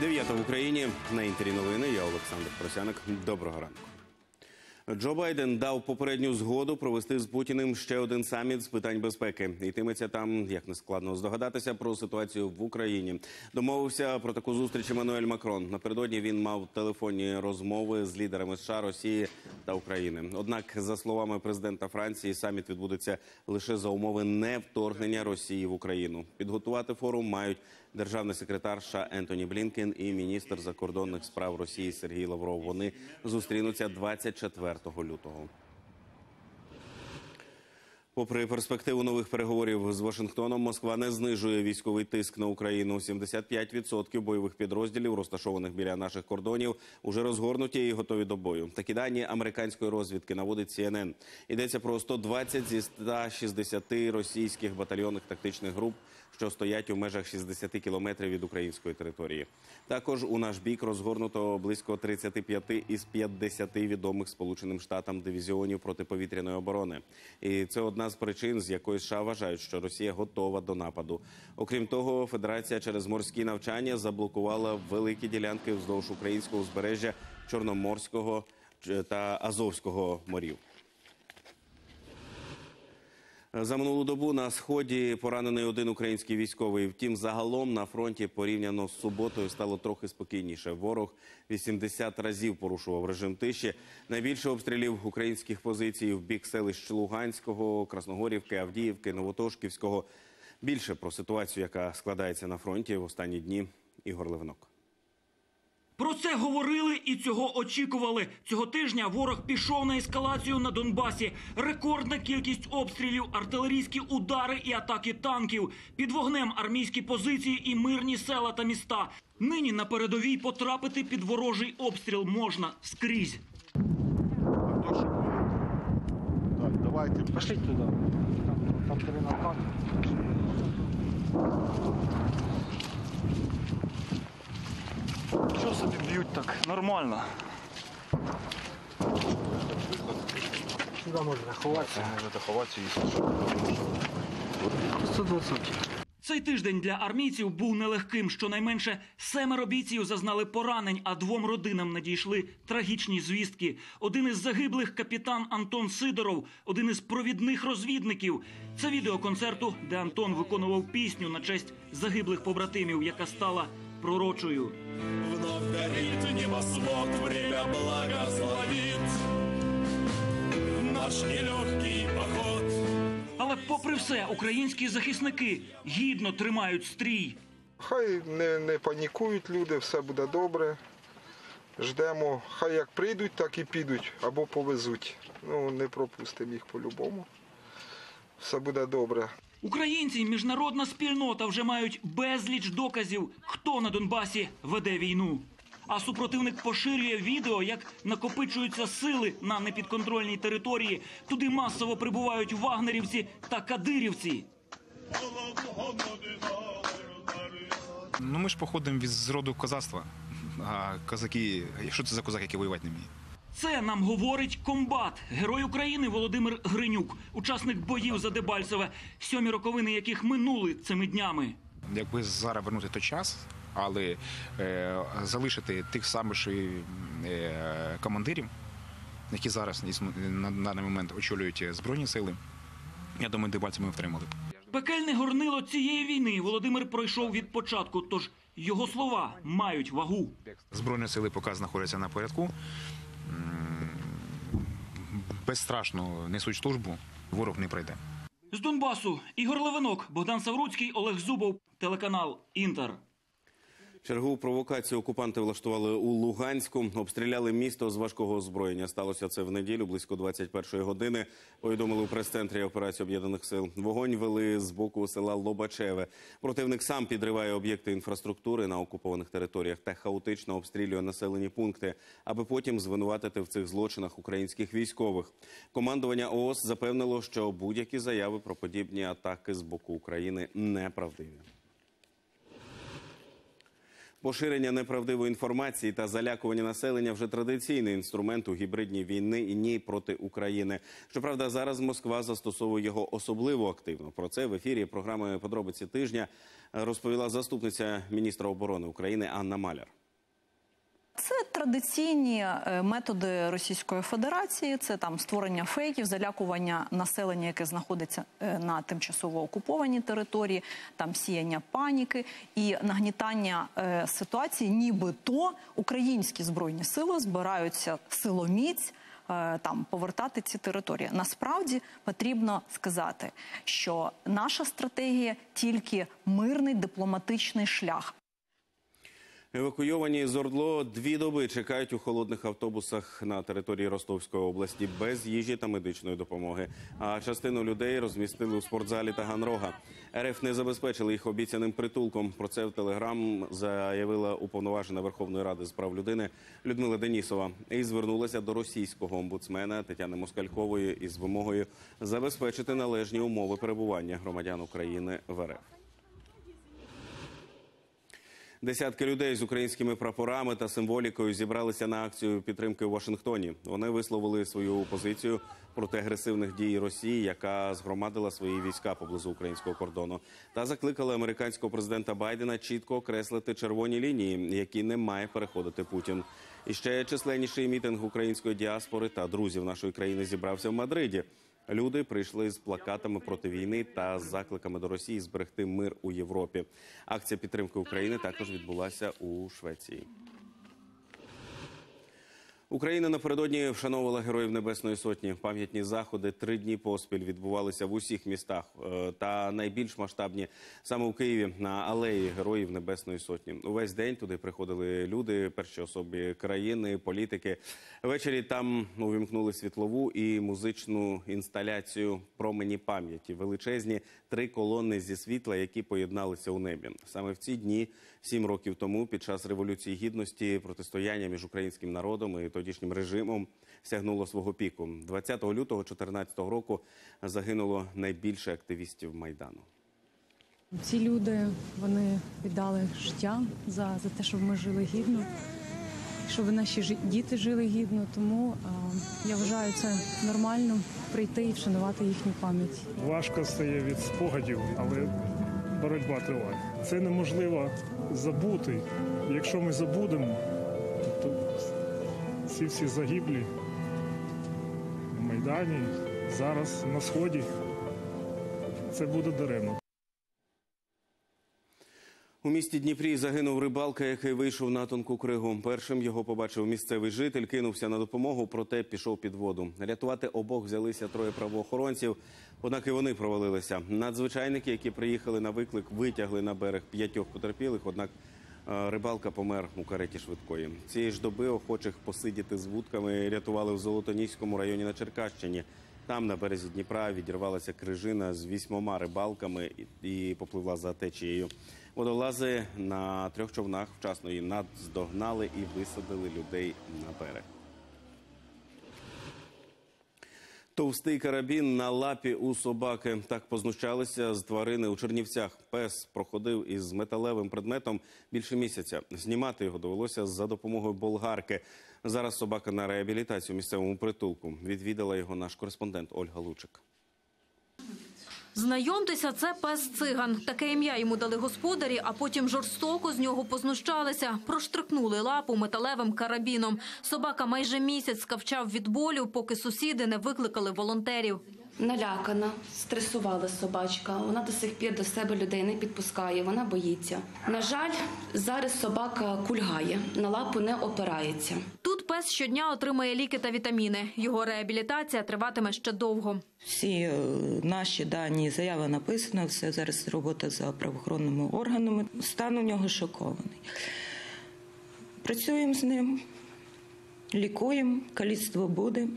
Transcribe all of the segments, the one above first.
Дев'ята в Україні на інтері новини. Я Олександр Просяник. Доброго ранку. Джо Байден дав попередню згоду провести з Путіним ще один саміт з питань безпеки. Йтиметься там, як не складно здогадатися, про ситуацію в Україні. Домовився про таку зустріч Еммануель Макрон. Напередодні він мав телефонні розмови з лідерами США, Росії та України. Однак, за словами президента Франції, саміт відбудеться лише за умови невторгнення Росії в Україну. Підготувати форум мають державний секретар США Ентоні Блінкен і міністр закордонних справ Росії Сергій Лавров. Вони зустрінуться 24 лютого. Попри перспективу нових переговорів з Вашингтоном, Москва не знижує військовий тиск на Україну. 75% бойових підрозділів, розташованих біля наших кордонів, уже розгорнуті і готові до бою. Такі дані американської розвідки наводить CNN. Йдеться про 120 зі 160 російських батальйонних тактичних груп, що стоять у межах 60 кілометрів від української території. Також у наш бік розгорнуто близько 35 із 50 відомих Сполученим Штатам дивізіонів протиповітряної оборони. І це одна з причин, з якої США вважають, що Росія готова до нападу. Окрім того, Федерація через морські навчання заблокувала великі ділянки вздовж українського узбережжя Чорноморського е, та Азовського морів. За минулу добу на сході поранений один український військовий. Втім, загалом на фронті порівняно з суботою стало трохи спокійніше. Ворог 80 разів порушував режим тиші. Найбільше обстрілів українських позицій в бік селищ Луганського, Красногорівки, Авдіївки, Новотошківського. Більше про ситуацію, яка складається на фронті в останні дні. Ігор Левинок. Про це говорили і цього очікували. Цього тижня ворог пішов на ескалацію на Донбасі. Рекордна кількість обстрілів, артилерійські удари і атаки танків. Під вогнем армійські позиції і мирні села та міста. Нині на передовій потрапити під ворожий обстріл можна скрізь. Так, давайте. Пошли туда. Там, там три. Що собі б'ють так? Нормально. Сюди можна ховатися. Можете ховатися і 120. Цей тиждень для армійців був нелегким. Щонайменше семеро бійців зазнали поранень, а двом родинам надійшли трагічні звістки. Один із загиблих капітан Антон Сидоров, один із провідних розвідників. Це відео концерту, де Антон виконував пісню на честь загиблих побратимів, яка стала пророчою. Вновь горит небосвод, время благословит Наш нелегкий поход Але, попри все, українські захисники гідно тримають стрій. Хай не, не панікують люди, все буде добре. Ждемо, хай як прийдуть, так і підуть або повезуть. Ну, не пропустимо їх по-любому. Все буде добре. Українці і міжнародна спільнота вже мають безліч доказів, хто на Донбасі веде війну. А супротивник поширює відео, як накопичуються сили на непідконтрольній території. Туди масово прибувають вагнерівці та кадирівці. Ну ми ж походимо від зроду козацтва. А козаки, що це за козак, який воювати не вміє? Це нам говорить комбат, герой України Володимир Гринюк, учасник боїв за Дебальцеве, сьомі роковини яких минули цими днями. Якби зараз вернути той час, але е, залишити тих самих ж, е, командирів, які зараз на даний момент очолюють збройні сили, я думаю, дебальці ми втримали. Пекельне горнило цієї війни Володимир пройшов від початку, тож його слова мають вагу. Збройні сили поки знаходяться на порядку. Безстрашно несуть службу, ворог не пройде. З Донбасу Ігор Левинок, Богдан Савруцький, Олег Зубов, телеканал Інтер. Чергову провокацію окупанти влаштували у Луганську. Обстріляли місто з важкого озброєння. Сталося це в неділю близько 21-ї години. Повідомили у прес-центрі операції об'єднаних сил. Вогонь вели з боку села Лобачеве. Противник сам підриває об'єкти інфраструктури на окупованих територіях та хаотично обстрілює населені пункти, аби потім звинуватити в цих злочинах українських військових. Командування ООС запевнило, що будь-які заяви про подібні атаки з боку України неправдиві. Поширення неправдивої інформації та залякування населення вже традиційний інструмент у гібридній війни і ні проти України. Щоправда, зараз Москва застосовує його особливо активно. Про це в ефірі програми Подробиці тижня розповіла заступниця міністра оборони України Анна Маляр. Це традиційні е, методи Російської Федерації. Це там створення фейків, залякування населення, яке знаходиться е, на тимчасово окупованій території, там сіяння паніки і нагнітання е, ситуації, нібито українські збройні сили збираються силоміць. Там повертати ці території насправді потрібно сказати, що наша стратегія тільки мирний дипломатичний шлях. Евакуйовані з Ордло дві доби чекають у холодних автобусах на території Ростовської області без їжі та медичної допомоги. А частину людей розмістили у спортзалі Таганрога. РФ не забезпечили їх обіцяним притулком. Про це в телеграм заявила уповноважена Верховної Ради з прав людини Людмила Денісова і звернулася до російського омбудсмена Тетяни Москалькової із вимогою забезпечити належні умови перебування громадян України в РФ. Десятки людей з українськими прапорами та символікою зібралися на акцію підтримки у Вашингтоні. Вони висловили свою позицію проти агресивних дій Росії, яка згромадила свої війська поблизу українського кордону, та закликали американського президента Байдена чітко окреслити червоні лінії, які не має переходити Путін. І ще численніший мітинг української діаспори та друзів нашої країни зібрався в Мадриді. Люди прийшли з плакатами проти війни та закликами до Росії зберегти мир у Європі. Акція підтримки України також відбулася у Швеції. Україна напередодні вшановувала героїв Небесної Сотні. Пам'ятні заходи три дні поспіль відбувалися в усіх містах е, та найбільш масштабні саме у Києві на алеї Героїв Небесної Сотні. Увесь день туди приходили люди, перші особи країни, політики. Ввечері там увімкнули світлову і музичну інсталяцію промені пам'яті. Величезні три колони зі світла, які поєдналися у небі. Саме в ці дні, сім років тому, під час революції гідності, протистояння між українським народом і тодішнім режимом сягнуло свого піку. 20 лютого 2014 року загинуло найбільше активістів майдану. Ці люди вони віддали життя за, за те, щоб ми жили гідно, щоб наші діти жили гідно. Тому а, я вважаю це нормально прийти і вшанувати їхню пам'ять. Важко стає від спогадів, але боротьба триває. Це неможливо забути. Якщо ми забудемо, то ці всі загиблі на Майдані, зараз на Сході, це буде даремно. У місті Дніпрі загинув рибалка, який вийшов на тонку кригу. Першим його побачив місцевий житель, кинувся на допомогу, проте пішов під воду. Рятувати обох взялися троє правоохоронців, однак і вони провалилися. Надзвичайники, які приїхали на виклик, витягли на берег п'ятьох потерпілих. Однак е, рибалка помер у кареті швидкої. Цієї ж доби охочих посидіти з вудками рятували в Золотоніському районі на Черкащині. Там на березі Дніпра відірвалася крижина з вісьмома рибалками і попливла за течією. Водолази на трьох човнах вчасно її наздогнали і висадили людей на берег. Товстий карабін на лапі у собаки. Так познущалися з тварини у Чернівцях. Пес проходив із металевим предметом більше місяця. Знімати його довелося за допомогою болгарки. Зараз собака на реабілітацію місцевому притулку. Відвідала його наш кореспондент Ольга Лучик. Знайомтеся, це пес циган. Таке ім'я йому дали господарі, а потім жорстоко з нього познущалися. Проштрикнули лапу металевим карабіном. Собака майже місяць скавчав від болю, поки сусіди не викликали волонтерів. Налякана, стресувала собачка. Вона до сих пір до себе людей не підпускає, вона боїться. На жаль, зараз собака кульгає, на лапу не опирається. Тут пес щодня отримає ліки та вітаміни. Його реабілітація триватиме ще довго. Всі е, наші дані, заява написана, все зараз робота за правоохоронними органами. Стан у нього шокований. Працюємо з ним, лікуємо, каліцтво буде.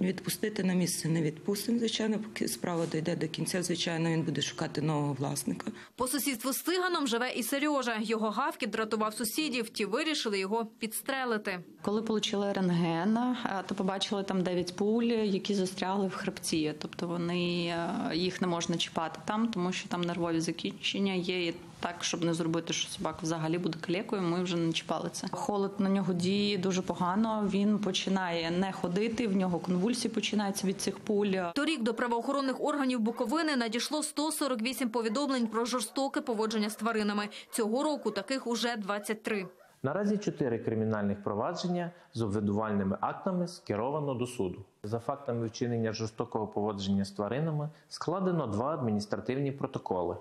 Відпустити на місце не відпустимо, звичайно, поки справа дійде до кінця. Звичайно, він буде шукати нового власника. По сусідству з циганом живе і Сережа. Його гавкіт дратував сусідів. Ті вирішили його підстрелити. Коли отримали рентген, то побачили там 9 пуль, які застрягли в хребці. Тобто вони е, їх не можна чіпати там, тому що там нервові закінчення є. І Так, щоб не зробити, що собака взагалі буде калекою, ми вже не чіпали це. Холод на нього діє дуже погано. Він починає не ходити, в нього конвульсії починаються від цих пуль. Торік до правоохоронних органів Буковини надійшло 148 повідомлень про жорстоке поводження з тваринами. Цього року таких уже 23. Наразі чотири кримінальних провадження з обвинувальними актами скеровано до суду. За фактами вчинення жорстокого поводження з тваринами складено два адміністративні протоколи.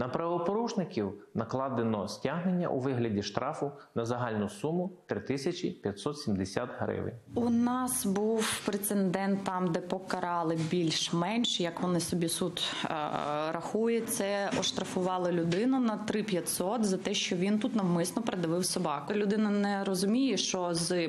На правопорушників накладено стягнення у вигляді штрафу на загальну суму 3570 гривень. У нас був прецедент там, де покарали більш-менш, як вони собі суд е, рахує. Це оштрафували людину на 3500 за те, що він тут навмисно придавив собаку. Людина не розуміє, що з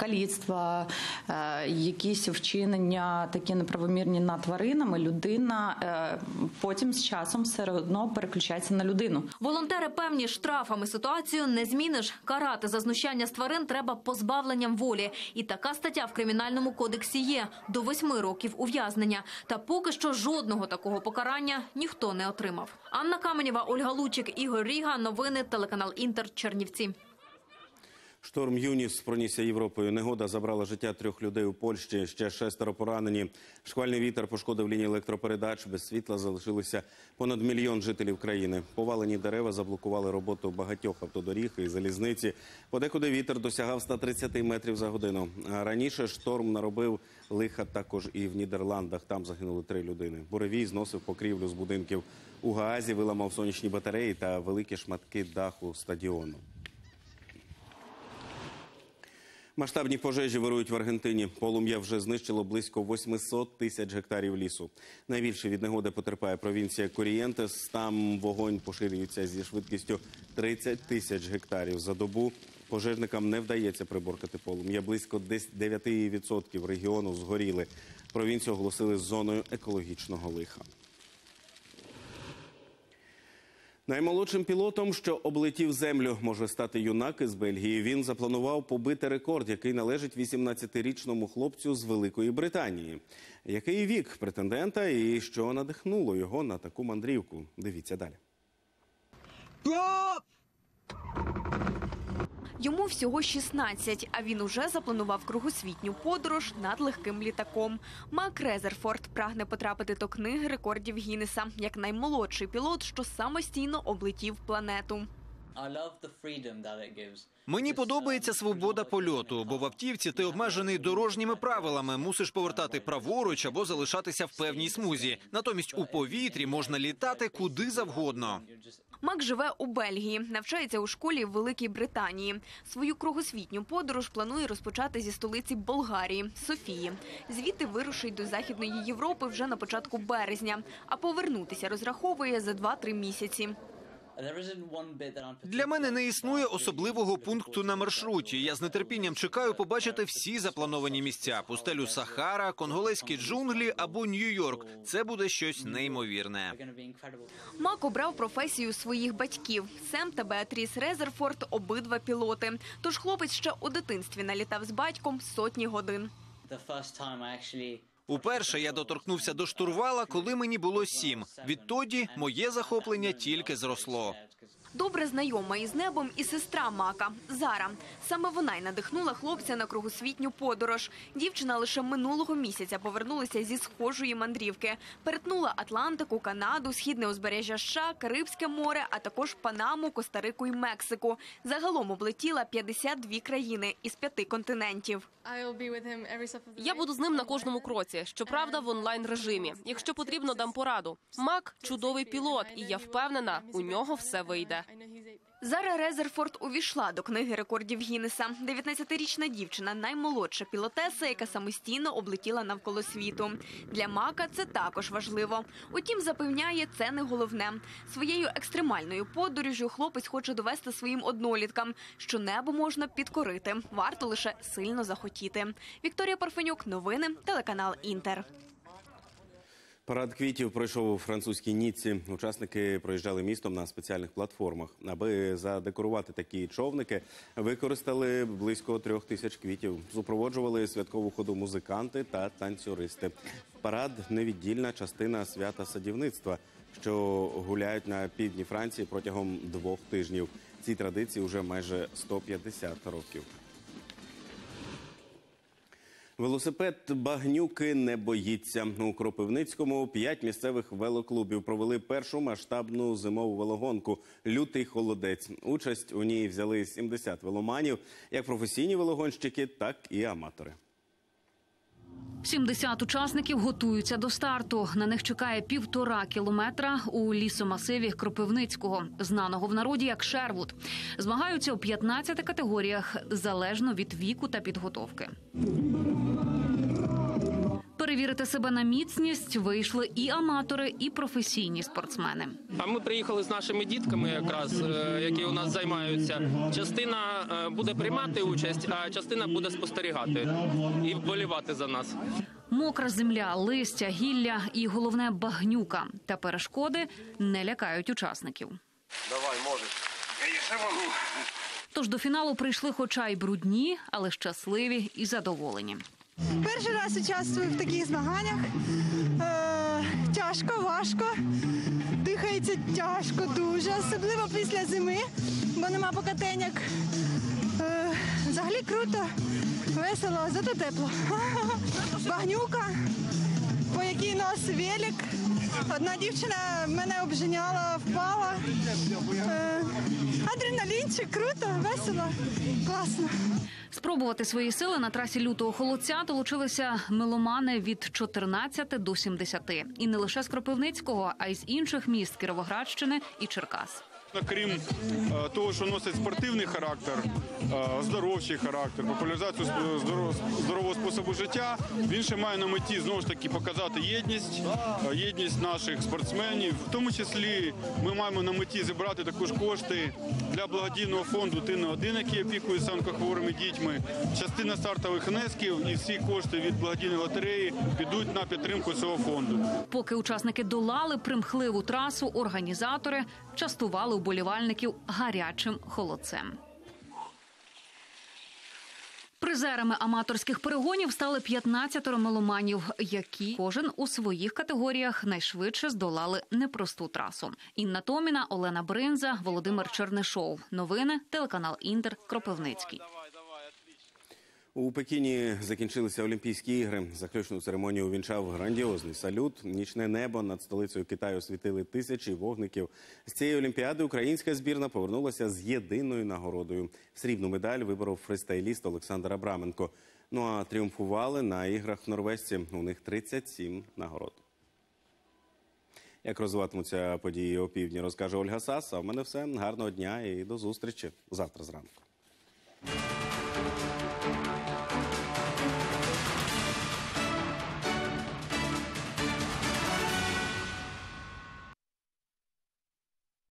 Каліцтва, е, якісь вчинення такі неправомірні над тваринами, людина е, потім з часом все одно переключається на людину. Волонтери певні штрафами ситуацію не зміниш. Карати за знущання з тварин треба позбавленням волі. І така стаття в кримінальному кодексі є до восьми років ув'язнення. Та поки що жодного такого покарання ніхто не отримав. Анна Каменєва, Ольга Лучик, Ігор Ріга. Новини телеканал Інтер. Чернівці. Шторм Юніс пронісся Європою. Негода забрала життя трьох людей у Польщі. Ще шестеро поранені. Шквальний вітер пошкодив лінії електропередач. Без світла залишилися понад мільйон жителів країни. Повалені дерева заблокували роботу багатьох автодоріг і залізниці. Подекуди вітер досягав 130 метрів за годину. А раніше шторм наробив лиха також і в Нідерландах. Там загинули три людини. Буревій зносив покрівлю з будинків. У Гаазі виламав сонячні батареї та великі шматки даху стадіону. Масштабні пожежі вирують в Аргентині. Полум'я вже знищило близько 800 тисяч гектарів лісу. Найбільше від негоди потерпає провінція Корієнтес. Там вогонь поширюється зі швидкістю 30 тисяч гектарів за добу. Пожежникам не вдається приборкати полум'я. Близько десь 9% регіону згоріли. Провінцію оголосили зоною екологічного лиха. Наймолодшим пілотом, що облетів землю, може стати юнак із Бельгії. Він запланував побити рекорд, який належить 18-річному хлопцю з Великої Британії. Який вік претендента і що надихнуло його на таку мандрівку? Дивіться далі. Йому всього 16, а він уже запланував кругосвітню подорож над легким літаком. Мак Резерфорд прагне потрапити до книги рекордів Гіннеса як наймолодший пілот, що самостійно облетів планету. Мені подобається свобода польоту, бо в автівці ти обмежений дорожніми правилами. Мусиш повертати праворуч або залишатися в певній смузі. Натомість у повітрі можна літати куди завгодно. Мак живе у Бельгії, навчається у школі в Великій Британії. Свою кругосвітню подорож планує розпочати зі столиці Болгарії Софії. Звідти вирушить до Західної Європи вже на початку березня, а повернутися розраховує за 2-3 місяці. Для мене не існує особливого пункту на маршруті. Я з нетерпінням чекаю побачити всі заплановані місця: пустелю Сахара, конголезькі джунглі або Нью-Йорк. Це буде щось неймовірне. Мак обрав професію своїх батьків. Сем та Беатріс Резерфорд – обидва пілоти. Тож хлопець ще у дитинстві налітав з батьком сотні годин. Уперше я доторкнувся до штурвала, коли мені було сім. Відтоді моє захоплення тільки зросло. Добре знайома із небом і сестра Мака Зара. Саме вона й надихнула хлопця на кругосвітню подорож. Дівчина лише минулого місяця повернулася зі схожої мандрівки. Перетнула Атлантику, Канаду, східне узбережжя США, Карибське море, а також Панаму, Коста-Рику і Мексику. Загалом облетіла 52 країни із п'яти континентів. Я буду з ним на кожному кроці. Щоправда, в онлайн режимі. Якщо потрібно, дам пораду. Мак чудовий пілот, і я впевнена, у нього все вийде. Зара Резерфорд увійшла до книги рекордів Гіннеса. 19-річна дівчина наймолодша пілотеса, яка самостійно облетіла навколо світу. Для Мака це також важливо. Утім, запевняє, це не головне. Своєю екстремальною подорожю хлопець хоче довести своїм одноліткам, що небо можна підкорити. Варто лише сильно захотіти. Вікторія Парфенюк, новини, телеканал Інтер. Парад квітів пройшов у французькій Ніцці. Учасники проїжджали містом на спеціальних платформах. Аби задекорувати такі човники, використали близько трьох тисяч квітів. Супроводжували святкову ходу музиканти та танцюристи. Парад невіддільна частина свята садівництва, що гуляють на півдні Франції протягом двох тижнів. Цій традиції вже майже 150 років. Велосипед багнюки не боїться. У Кропивницькому п'ять місцевих велоклубів провели першу масштабну зимову велогонку Лютий холодець. Участь у ній взяли 70 веломанів, як професійні велогонщики, так і аматори. 70 учасників готуються до старту. На них чекає півтора кілометра у лісомасиві Кропивницького, знаного в народі як Шервуд. Змагаються у 15 категоріях залежно від віку та підготовки. Перевірити себе на міцність вийшли і аматори, і професійні спортсмени. А ми приїхали з нашими дітками, якраз е, які у нас займаються. Частина е, буде приймати участь, а частина буде спостерігати і вболівати за нас. Мокра земля, листя, гілля і головне багнюка та перешкоди не лякають учасників. Давай, можеш. Я ще можу. Тож до фіналу прийшли, хоча й брудні, але щасливі і задоволені. Перший раз участвую в таких змаганнях. Е, тяжко, важко. Дихається тяжко дуже, особливо після зими, бо нема покатеньок. Е, взагалі круто, весело, зато тепло. Багнюка, по якій нос велик. Одна дівчина мене обженяла, впала. Е, адреналінчик, круто, весело, класно. Спробувати свої сили на трасі лютого холодця долучилися меломани від 14 до 70. І не лише з Кропивницького, а й з інших міст Кіровоградщини і Черкас. Крім е, того, що носить спортивний характер, е, оздоровчий характер, популяризацію здорового способу життя, він ще має на меті знову ж таки показати єдність, е, єдність наших спортсменів. В тому числі ми маємо на меті зібрати також кошти для благодійного фонду Ти не один, який опікується онкохворими дітьми. Частина стартових внесків і всі кошти від благодійної лотереї підуть на підтримку цього фонду. Поки учасники долали примхливу трасу, організатори частували уболівальників гарячим холодцем. Призерами аматорських перегонів стали 15 меломанів, які кожен у своїх категоріях найшвидше здолали непросту трасу. Інна Томіна, Олена Бринза, Володимир Чернишов. Новини телеканал Інтер Кропивницький. У Пекіні закінчилися Олімпійські ігри. Заключну церемонію увінчав грандіозний салют. Нічне небо над столицею Китаю світили тисячі вогників. З цієї олімпіади українська збірна повернулася з єдиною нагородою. Срібну медаль виборов фристайліст Олександр Абраменко. Ну а тріумфували на іграх в Норвежці. У них 37 нагород. Як розвиватимуться події о півдні, розкаже Ольга Сас. А в мене все. Гарного дня і до зустрічі завтра зранку.